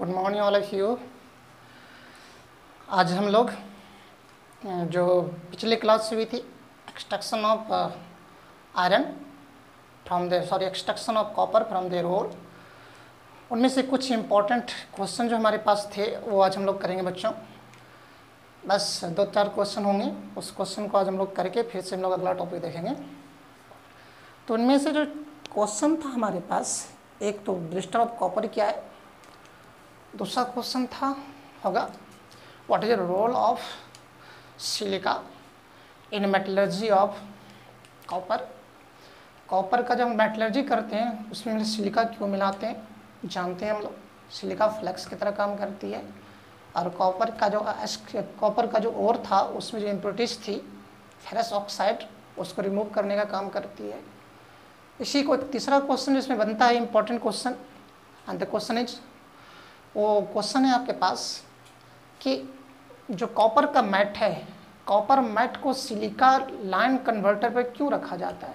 Good morning all of you आज हम लोग जो पिछले क्लास हुई थी extraction of iron from the sorry extraction of copper from the road उनमें से कुछ इम्पोर्टेंट क्वेश्चन जो हमारे पास थे, वो आज हम लोग करेंगे बच्चों। बस दो चार क्वेश्चन होंगे, उस क्वेश्चन को आज हम लोग करके फिर से हम लोग अगला टॉपिक देखेंगे। तो उनमें से जो क्वेश्चन था हमारे पास, एक तो ब्रिस्टर ऑफ़ कॉपर क्या है। दूसरा क्वेश्चन था, होगा। What is role of silica in metallurgy of copper copper का जब हम मेटलर्जी करते हैं, उसमें सिलिका क्यों मिलाते हैं? जानते हैं हम लोग। सिलिका फ्लेक्स की तरह काम करती है। और कॉपर का जो कॉपर का जो ओर था, उसमें जो इम्प्योरिटीज थी फेरस ऑक्साइड उसको रिमूव करने का काम करती है। इसी को तीसरा क्वेश्चन इसमें बनता है important question and the question is वो क्वेश्चन है आपके पास कि जो कॉपर का मैट है कॉपर मैट को सिलिका लाइन कन्वर्टर पर क्यों रखा जाता है?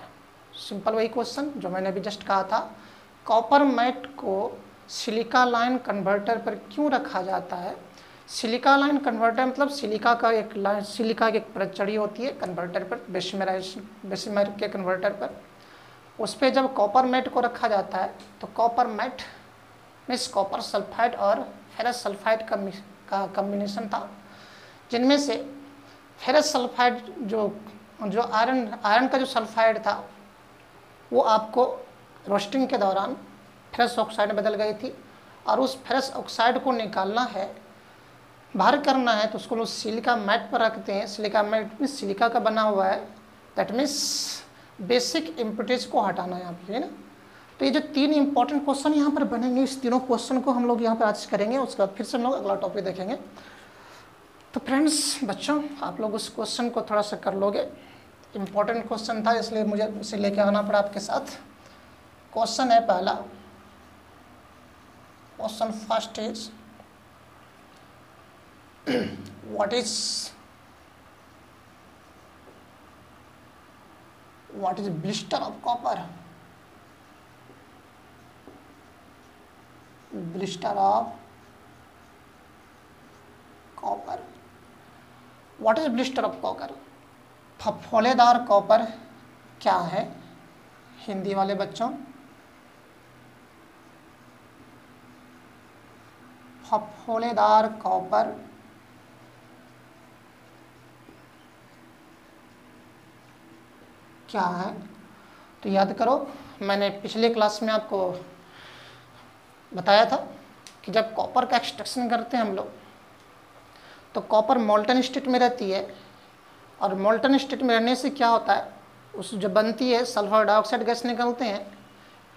सिंपल वही क्वेश्चन जो मैंने अभी जस्ट कहा था। कॉपर मैट को सिलिका लाइन कन्वर्टर पर क्यों रखा जाता है? सिलिका लाइन कन्वर्टर मतलब सिलिका का एक लाइन सिलिका की एक परत चढ़ी होती है कन्वर्टर पर बेसिमराइजेशन बेसिमर के कन्वर्टर पर। उस पर जब कॉपर मैट को रखा जाता है तो copper matte means copper sulphide और फेरस सल्फाइड का का कम्बिनेशन था, जिनमें से फेरस सल्फाइड जो जो आयरन आयरन का जो सल्फाइड था, वो आपको रोस्टिंग के दौरान फेरस ऑक्साइड बदल गई थी और उस फेरस ऑक्साइड को निकालना है, बाहर करना है तो उसको लोग सिलिका मैट पर रखते हैं। सिलिका मैट में सिलिका का बना हुआ है। दैट मीन्स बेसिक इम्पिटेज को हटाना है यहाँ पे ना? तो ये जो तीन इंपॉर्टेंट क्वेश्चन यहाँ पर बनेंगे, इस तीनों क्वेश्चन को हम लोग यहाँ पर आज करेंगे, उसके बाद फिर से हम लोग अगला टॉपिक देखेंगे। तो फ्रेंड्स बच्चों, आप लोग उस क्वेश्चन को थोड़ा सा कर लोगे। इंपॉर्टेंट क्वेश्चन था, इसलिए मुझे उसे लेके आना पड़ा आपके साथ। क्वेश्चन है पहला। Question first is what is what is blister of copper? Blister of copper. What is blister of copper? फफोलेदार कॉपर क्या है? हिंदी वाले बच्चों? फफोलेदार कॉपर क्या है? तो याद करो, मैंने पिछले क्लास में आपको बताया था कि जब कॉपर का एक्सट्रक्शन करते हैं हम लोग तो कॉपर मोल्टन स्टेट में रहती है। और मोल्टन स्टेट में रहने से क्या होता है? उस जो बनती है सल्फ़र डाइऑक्साइड गैस निकलते हैं।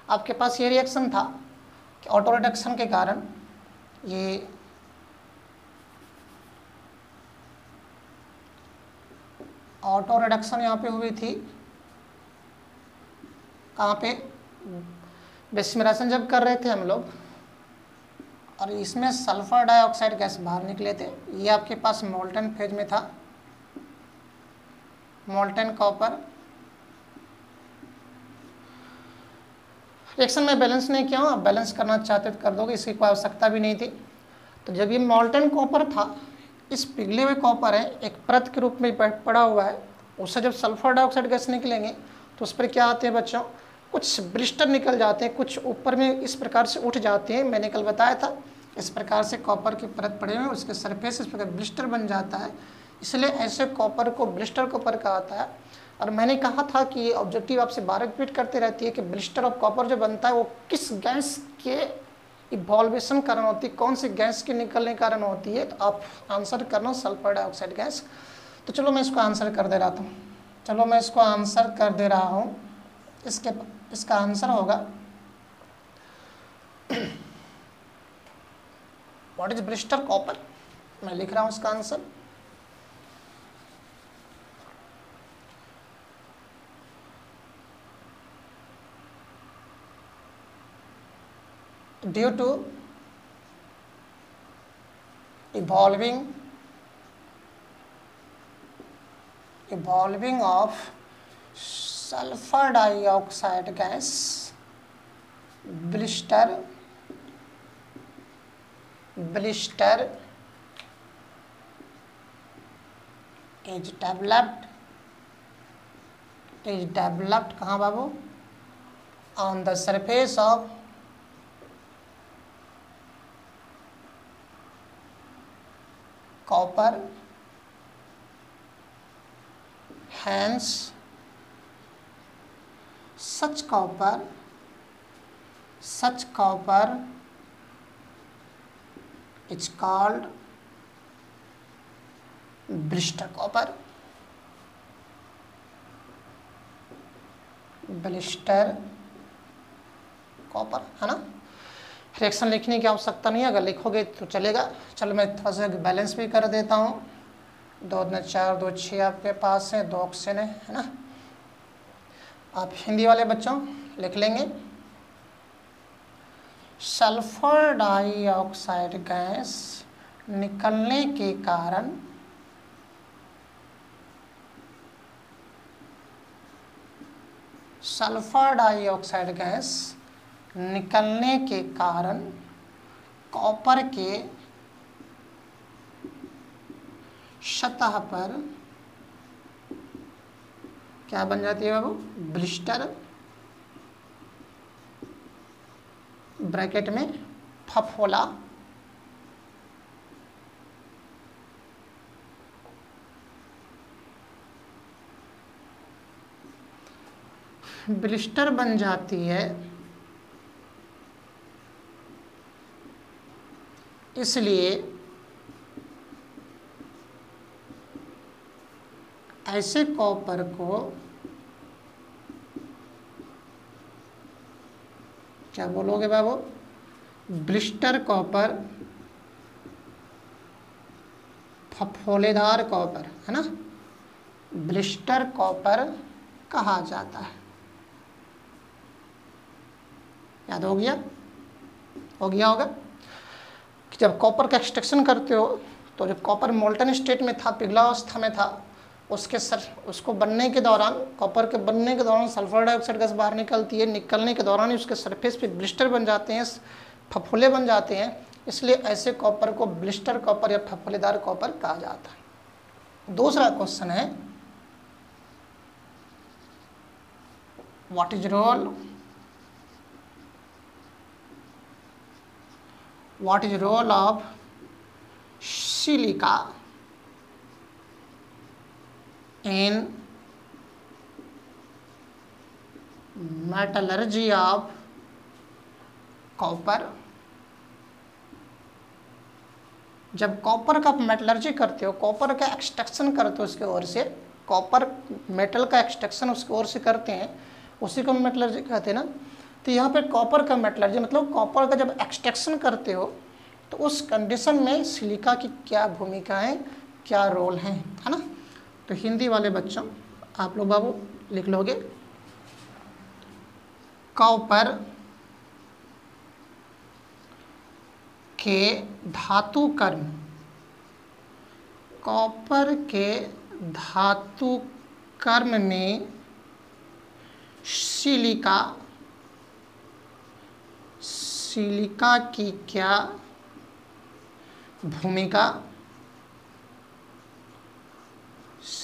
आपके पास ये रिएक्शन था कि ऑटो रिडक्शन के कारण ये ऑटो रिडक्शन यहाँ पे हुई थी। कहाँ पे? बेसिमराइजेशन जब कर रहे थे हम लोग, और इसमें सल्फ़र डाइऑक्साइड गैस बाहर निकले थे। ये आपके पास मोल्टन फ़ेज़ में था। Molten copper. रिएक्शन में बैलेंस नहीं किया हूँ, आप बैलेंस करना चाहते तो कर दोगे, इसकी कोई आवश्यकता भी नहीं थी। तो जब ये मोल्टन कॉपर था, इस पिघले हुए कॉपर है, एक परत के रूप में पड़ा हुआ है, उससे जब सल्फ़र डाइऑक्साइड गैस निकलेंगे तो उस पर क्या आते हैं बच्चों? कुछ ब्रिस्टर निकल जाते हैं, कुछ ऊपर में इस प्रकार से उठ जाते हैं, मैंने कल बताया था। इस प्रकार से कॉपर की परत पड़े हुए उसके सरफेस इस प्रकार ब्लिस्टर बन जाता है। इसलिए ऐसे कॉपर को ब्लिस्टर कॉपर कहा आता है। और मैंने कहा था कि ये ऑब्जेक्टिव आपसे बार रिपीट करते रहती है कि ब्लिस्टर ऑफ़ कॉपर जो बनता है, वो किस गैस के इवॉल्वेशन कारण होती है, कौन सी गैस के निकलने कारण होती है तो आप आंसर करना सल्फ़र डाइऑक्साइड गैस। तो चलो मैं इसको आंसर कर दे रहा था। चलो मैं इसको आंसर कर दे रहा हूँ। इसके इसका आंसर होगा। व्हाट इज़ ब्रिस्टर कॉपर मैं लिख रहा हूँ इसका answer. Due to evolving evolving of sulphur dioxide gas, blister blister, is developed is developed कहाँ बाबू? On the surface of copper hands such copper such copper is called blister copper blister copper, है ना? Reaction लिखने की आवश्यकता नहीं है, अगर लिखोगे तो चलेगा। चलो मैं थोड़ा सा बैलेंस भी कर देता हूँ। दो न चार, दो छः आपके पास है, दो ऑक्सीजन है ना? आप हिंदी वाले बच्चों लिख लेंगे। सल्फ़र डाइऑक्साइड गैस निकलने के कारण सल्फ़र डाइऑक्साइड गैस निकलने के कारण कॉपर के सतह पर क्या बन जाती है बाबू? ब्लिस्टर। ब्रैकेट में फफोला। ब्लिस्टर बन जाती है। इसलिए ऐसे कॉपर को क्या बोलोगे बाबू? ब्लिस्टर कॉपर, फफोलेदार कॉपर, है ना? ब्लिस्टर कॉपर कहा जाता है। याद हो गया? हो गया होगा? कि जब कॉपर का एक्सट्रैक्शन करते हो तो जब कॉपर मोल्टन स्टेट में था, पिघला अवस्था में था उसके सर, उसको बनने के दौरान, कॉपर के बनने के दौरान सल्फ़र डाइऑक्साइड गैस बाहर निकलती है, निकलने के दौरान ही उसके सरफेस पे ब्लिस्टर बन जाते हैं, फफोले बन जाते हैं, इसलिए ऐसे कॉपर को ब्लिस्टर कॉपर या फफोलेदार कॉपर कहा जाता है। दूसरा क्वेश्चन है what is role what is role of silica? In metallurgy of copper. जब कॉपर का मेटलर्जी करते हो कॉपर का एक्सट्रैक्शन करते हो उसके ओर से कॉपर मेटल का एक्सट्रैक्शन उसके ओर से करते हैं, उसी को मेटलर्जी कहते हैं ना। तो यहाँ पे कॉपर का मेटलर्जी मतलब कॉपर का जब एक्सट्रैक्शन करते हो तो उस कंडीशन में सिलिका की क्या भूमिका है, क्या रोल है है ना? तो हिंदी वाले बच्चों, आप लोग बाबू लिख लोगे। कॉपर के धातु कर्म। कॉपर के धातु कर्म में सिलिका सिलिका की क्या भूमिका?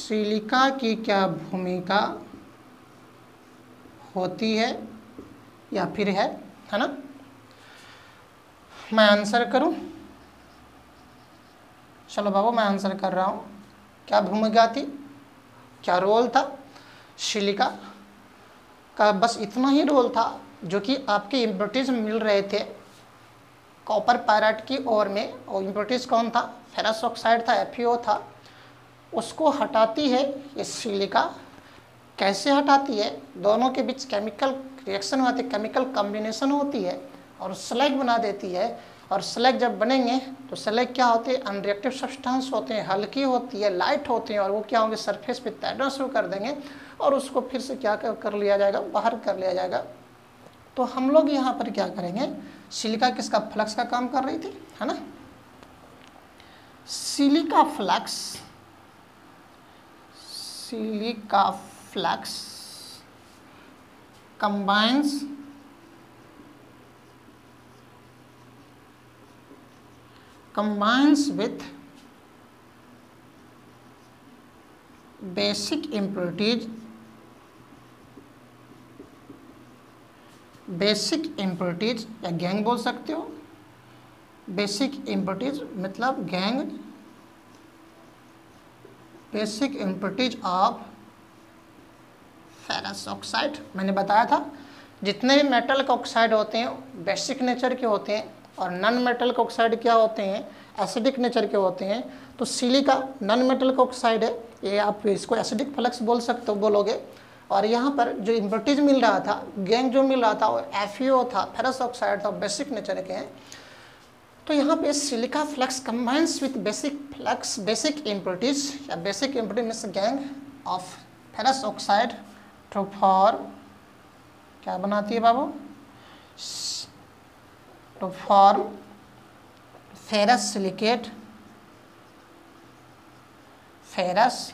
सिलिका की क्या भूमिका होती है या फिर है है ना? मैं आंसर करूँ? चलो बाबू, मैं आंसर कर रहा हूँ। क्या भूमिका थी? क्या रोल था? सिलिका का बस इतना ही रोल था जो कि आपके इम्प्योरिटीज मिल रहे थे। कॉपर पैराट की ओर में, और इम्प्योरिटीज कौन था? फेरस ऑक्साइड था एफ़ था। उसको हटाती है ये सिलिका। कैसे हटाती है? दोनों के बीच केमिकल रिएक्शन होती है केमिकल कॉम्बिनेशन होती है और स्लैग बना देती है। और स्लैग जब बनेंगे तो स्लैग क्या होते हैं? अनरिएक्टिव सब्सटेंस होते हैं, हल्की होती है लाइट होती हैं और वो क्या होंगे? सरफेस पे तैरना शुरू कर देंगे और उसको फिर से क्या कर लिया जाएगा? बाहर कर लिया जाएगा। तो हम लोग यहाँ पर क्या करेंगे? सिलिका किसका? फ्लक्स का काम कर रही थी, है ना? Silica flux silica flux combines with basic impurities basic impurities या गैंग बोल सकते हो? बेसिक इम्प्योरिटीज मतलब gangue basic impurities of ferrous oxide मैंने बताया था। जितने भी मेटल के ऑक्साइड होते हैं बेसिक नेचर के होते हैं और नॉन मेटल के ऑक्साइड क्या होते हैं? एसिडिक नेचर के होते हैं। तो सिलिका नॉन मेटल का ऑक्साइड है। ये आप इसको एसिडिक फ्लक्स बोल सकते हो, बोलोगे। और यहाँ पर जो इन्वर्टिज मिल रहा था गैंग जो मिल रहा था, वो एफ़ था फेरस ऑक्साइड था बेसिक नेचर के हैं। तो यहाँ पे silica flux combines with basic flux basic impurities या basic impurity gangue of ferrous oxide to form क्या बनाती है बाबू? To form ferrous silicate ferrous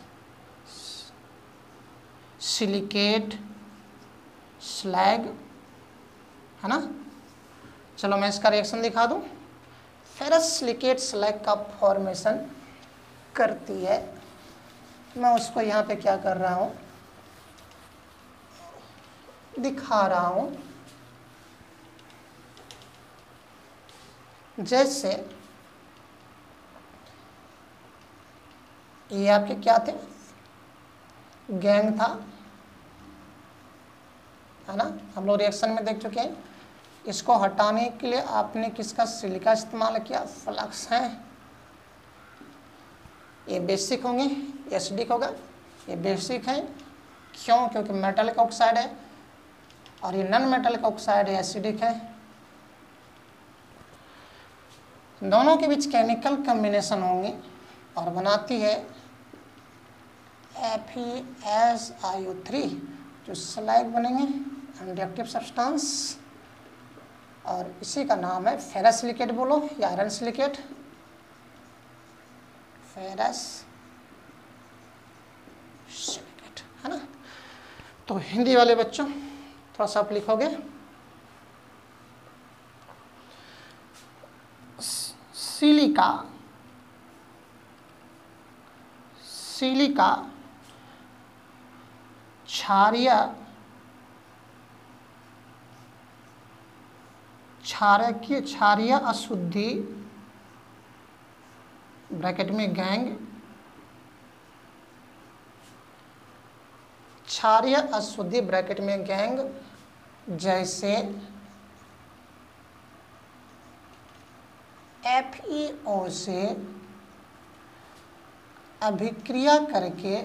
silicate slag है ना? चलो मैं इसका रिएक्शन दिखा दूँ। फेरस सिलिकेट स्लैग का फॉर्मेशन करती है। मैं उसको यहाँ पे क्या कर रहा हूँ? दिखा रहा हूँ। जैसे ये आपके क्या थे? गैंग था। है ना? हम लोग रिएक्शन में देख चुके हैं। इसको हटाने के लिए आपने किसका सिलिका इस्तेमाल किया? फ्लक्स है। ये बेसिक होंगे एसिडिक होगा, ये बेसिक है। क्यों? क्योंकि मेटल का ऑक्साइड है और ये नॉन मेटल का ऑक्साइड है एसिडिक है। दोनों के बीच केमिकल कम्बिनेशन होंगे और बनाती है F E S I O three जो स्लाइड बनेंगे रिएक्टिव सब्सटेंस और इसी का नाम है फेरस सिलिकेट बोलो या आयरन सिलिकेट फेरस सिलिकेट है ना? तो हिंदी वाले बच्चों, थोड़ा सा आप लिखोगे। सिलिका सिलिका, क्षारिय क्षारकीय क्षारिय अशुद्धि, ब्रैकेट में गैंग, क्षारिय अशुद्धि, ब्रैकेट में गैंग, जैसे एफ़ से अभिक्रिया करके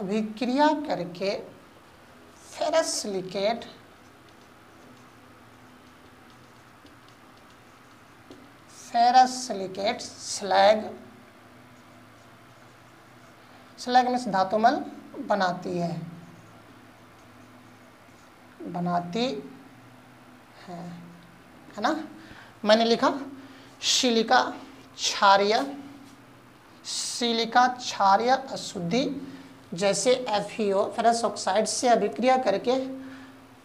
अभिक्रिया करके ferrous silicate ferrous silicate slag slag में धातुमल बनाती है। बनाती है है ना? मैंने लिखा सिलिका क्षारिय सिलिका क्षारिय अशुद्धि जैसे F E O ferrous oxide से अभिक्रिया करके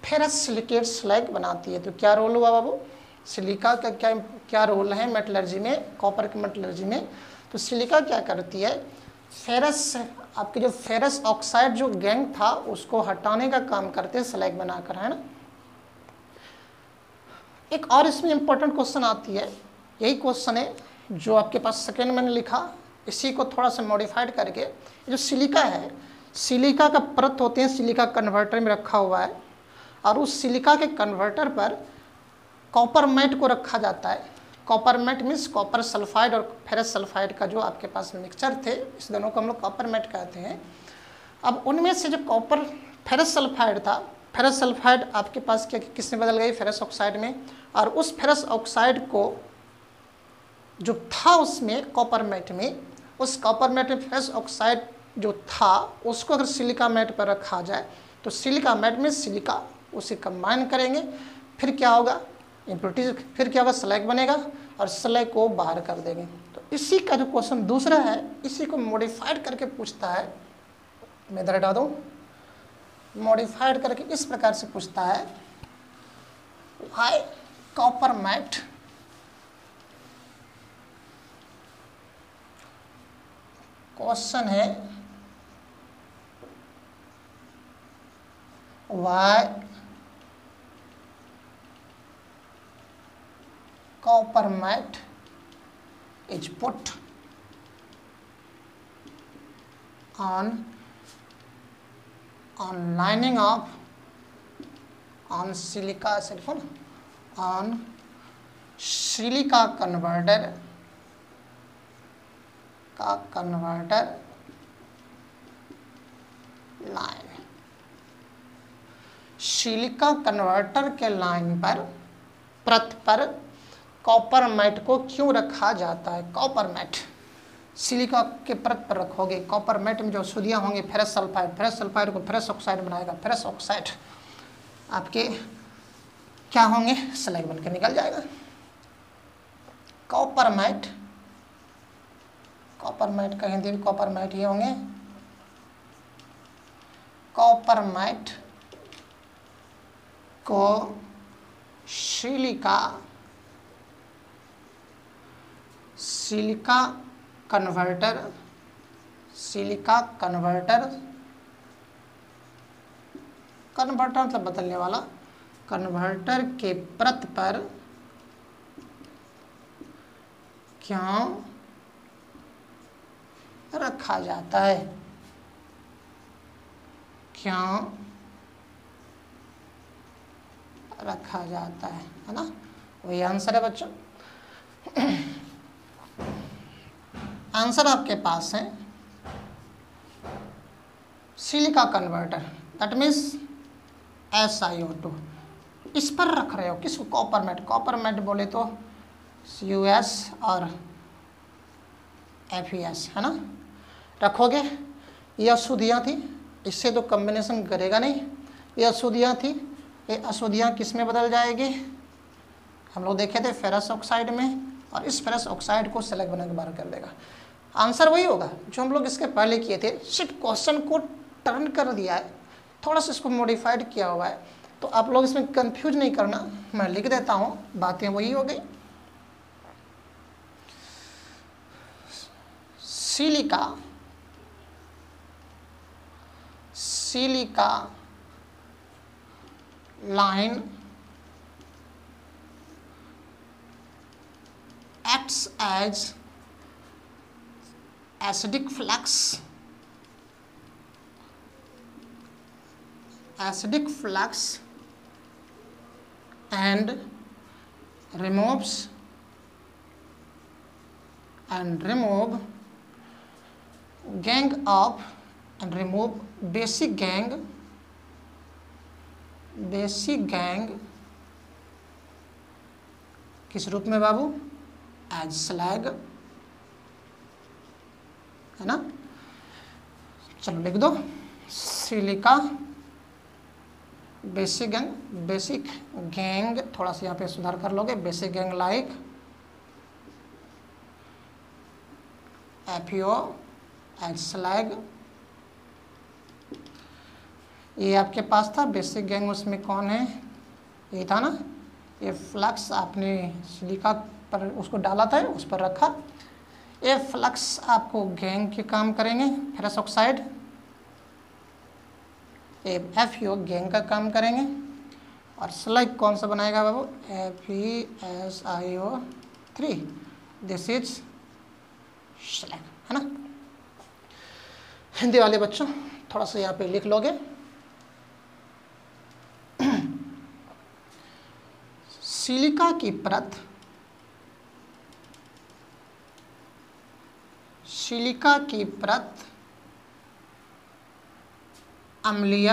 फेरस सिलिकेट स्लैग बनाती है। तो क्या रोल हुआ बाबू? सिलिका का क्या क्या रोल है मेटलर्जी में? कॉपर के मेटलर्जी में। तो सिलिका क्या करती है? फेरस आपके जो फेरस ऑक्साइड जो गैंग था, उसको हटाने का काम करते हैं स्लैग बनाकर, है ना? एक और इसमें इंपॉर्टेंट क्वेश्चन आती है। यही क्वेश्चन है जो आपके पास सेकेंड मैंने लिखा। इसी को थोड़ा सा मॉडिफाइड करके जो सिलिका है सिलिका का परत होते हैं सिलिका कन्वर्टर में रखा हुआ है, और उस सिलिका के कन्वर्टर पर कॉपर मैट को रखा जाता है। Copper matte means copper sulphide और फेरस सल्फाइड का जो आपके पास मिक्सचर थे, इस दोनों को हम लोग कॉपर मैट कहते हैं। अब उनमें से जो कॉपर फेरस सल्फाइड था फेरस सल्फाइड आपके पास क्या, किसने बदल गई? फेरस ऑक्साइड में। और उस फेरस ऑक्साइड को जो था उसमें कॉपर मैट में उस कॉपर मेट में फ्रेश ऑक्साइड जो था, उसको अगर सिलिका मैट पर रखा जाए तो सिलिका मैट में सिलिका उसे कंबाइन करेंगे, फिर क्या होगा? इम्प्योरिटीज फिर क्या होगा? स्लैग बनेगा और स्लैग को बाहर कर देंगे। तो इसी का जो क्वेश्चन दूसरा है, इसी को मॉडिफाइड करके पूछता है, मैं इधर हटा दूँ। मॉडिफाइड करके इस प्रकार से पूछता है वाई कॉपर मैट क्वेश्चन है, why copper matte is put on on lining of, on silica सिलिफोन on silica converter का कन्वर्टर लाइन सिलिका कन्वर्टर के लाइन पर प्रत पर कॉपर मैट को क्यों रखा जाता है? कॉपर मैट सिलिका के परत पर रखोगे। कॉपर मैट में जो सुदियाँ होंगी फेरस सल्फाइड फेरस सल्फाइड को फेरस ऑक्साइड बनाएगा। फेरस ऑक्साइड आपके क्या होंगे? स्लैग बन के निकल जाएगा। कॉपर मैट कॉपर मैट का हिंदी में कॉपर मैट ही होंगे। कॉपर मैट को silica silica converter silica converter converter मतलब बदलने वाला, कन्वर्टर के प्रत पर क्यों रखा जाता है। क्यों? रखा जाता है है ना? वही आंसर है बच्चों। आंसर आपके पास है। Silica converter that means S I O two इस पर रख रहे हो किसको कॉपर मेट कॉपर मेट बोले तो यू एस और एफ़ ई एस है ना? रखोगे? ये अशुद्धियाँ थी, इससे तो कम्बिनेशन करेगा नहीं। ये अशुद्धियाँ थी, ये अशुद्धियाँ किसमें बदल जाएगी? हम लोग देखे थे फेरस ऑक्साइड में, और इस फेरस ऑक्साइड को सेलेक्ट बना के बाहर कर देगा। आंसर वही होगा, जो हम लोग इसके पहले किए थे। सिर्फ़ क्वेश्चन को टर्न कर दिया है। थोड़ा सा इसको मॉडिफाइड किया हुआ है। तो आप लोग इसमें कंफ्यूज नहीं करना। मैं लिख देता हूँ, बातें वही हो गई। Silica silica line acts as acidic flux acidic flux and removes and remove gang of and remove basic gang basic gang किस रूप में बाबू? एज स्लैग है ना? चलो लिख दो। Silica basic gangue basic gangue थोड़ा सा यहाँ पे सुधार कर लोगे। बेसिक गैंग लाइक एफियो एज स्लैग ये आपके पास था, बेसिक गैंग उसमें कौन है? ये था ना? ये फ्लक्स आपने सिलिका पर उसको डाला था, उस पर रखा। ये फ्लक्स आपको गैंग के काम करेंगे, ferrous oxide. A F U gangue का काम करेंगे। और स्लाइक कौन सा बनाएगा बाबू? F E S I O three this is slag है ना? हिंदी वाले बच्चों, थोड़ा सा यहाँ पे लिख लोगे। सिलिका की परत, सिलिका की परत, अम्लीय,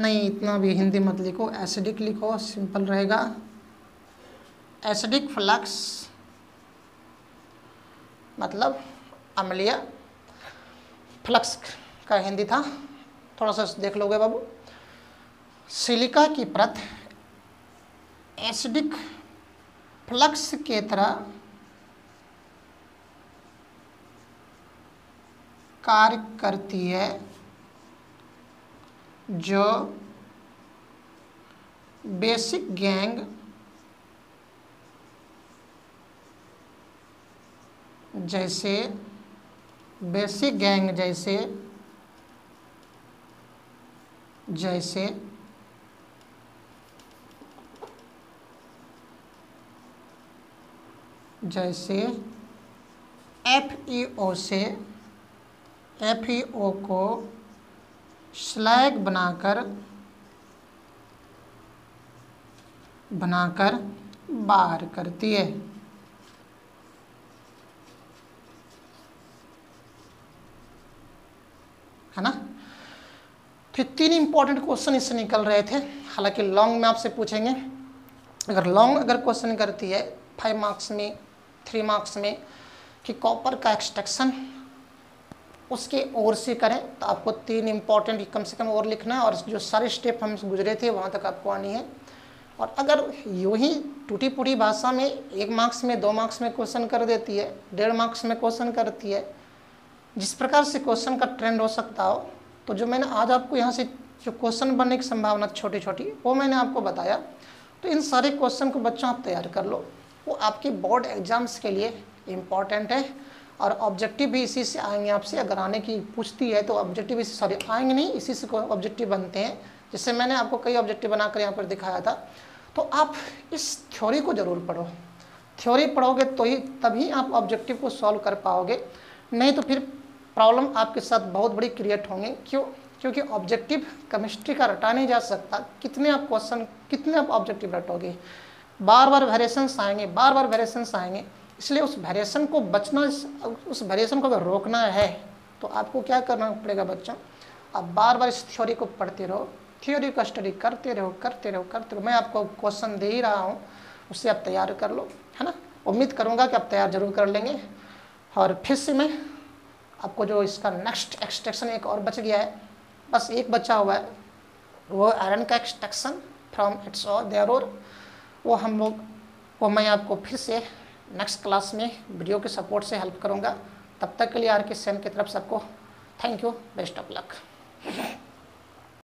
नहीं, इतना भी हिंदी मत लिखो एसिडिक लिखो सिंपल रहेगा। एसिडिक फ्लक्स मतलब अम्लीय फ्लक्स का हिंदी था। थोड़ा सा देख लोगे बाबू। सिलिका की परत एसिडिक फ्लक्स के तरह कार्य करती है, जो बेसिक गैंग जैसे, बेसिक गैंग जैसे जैसे जैसे एफ़ ई ओ से एफ़ ई ओ को स्लैग बनाकर बनाकर बाहर करती है। है ना? फिर तीन इंपॉर्टेंट क्वेश्चन इससे निकल रहे थे। हालाँकि लॉन्ग में आपसे पूछेंगे। अगर लॉन्ग अगर क्वेश्चन करती है फाइव मार्क्स में थ्री मार्क्स में कि कॉपर का एक्सट्रैक्शन उसके ओर से करें तो आपको तीन इंपॉर्टेंट कम से कम और लिखना है और जो सारे स्टेप हम गुजरे थे, वहाँ तक आपको आनी है। और अगर यूँ ही टूटी फूटी भाषा में एक मार्क्स में, दो मार्क्स में क्वेश्चन कर देती है, डेढ़ मार्क्स में क्वेश्चन करती है, जिस प्रकार से क्वेश्चन का ट्रेंड हो सकता हो तो जो मैंने आज आपको यहाँ से जो क्वेश्चन बनने की संभावना छोटी छोटी वो मैंने आपको बताया। तो इन सारे क्वेश्चन को बच्चों आप तैयार कर लो। वो आपके बोर्ड एग्ज़ाम्स के लिए इंपॉर्टेंट है। और ऑब्जेक्टिव भी इसी से आएँगे आपसे। अगर आने की पूछती है तो ऑब्जेक्टिव इसी सॉरी आएँगे नहीं, इसी से ऑब्जेक्टिव बनते हैं। जिससे मैंने आपको कई ऑब्जेक्टिव बनाकर यहाँ पर दिखाया था। तो आप इस थ्योरी को ज़रूर पढ़ो। थ्योरी पढ़ोगे तो ही, तभी आप ऑब्जेक्टिव को सॉल्व कर पाओगे। नहीं तो फिर प्रॉब्लम आपके साथ बहुत बड़ी क्रिएट होंगे। क्यों? क्योंकि ऑब्जेक्टिव केमिस्ट्री का रटा नहीं जा सकता। कितने आप क्वेश्चन कितने आप ऑब्जेक्टिव रटोगे? बार बार वेरिएशंस आएँगे बार बार वेरिएशंस आएँगे। इसलिए उस वेरिएशन को बचना, उस वेरिएशन को अगर रोकना है तो आपको क्या करना पड़ेगा बच्चों? आप बार बार इस थ्योरी को पढ़ते रहो थ्योरी का स्टडी करते रहो करते रहो करते रहो। मैं आपको क्वेश्चन दे ही रहा हूँ उससे आप तैयार कर लो, है ना? उम्मीद करूँगा कि आप तैयार ज़रूर कर लेंगे। और फिर से मैं आपको जो इसका नेक्स्ट एक्सट्रैक्शन एक और बच गया है, बस एक बचा हुआ है, वो आयरन का एक्सट्रैक्शन फ्रॉम इट्स और देयर और वो हम लोग, वो मैं आपको फिर से नेक्स्ट क्लास में वीडियो के सपोर्ट से हेल्प करूँगा। तब तक के लिए आर के सेन की तरफ़ सबको thank you best of luck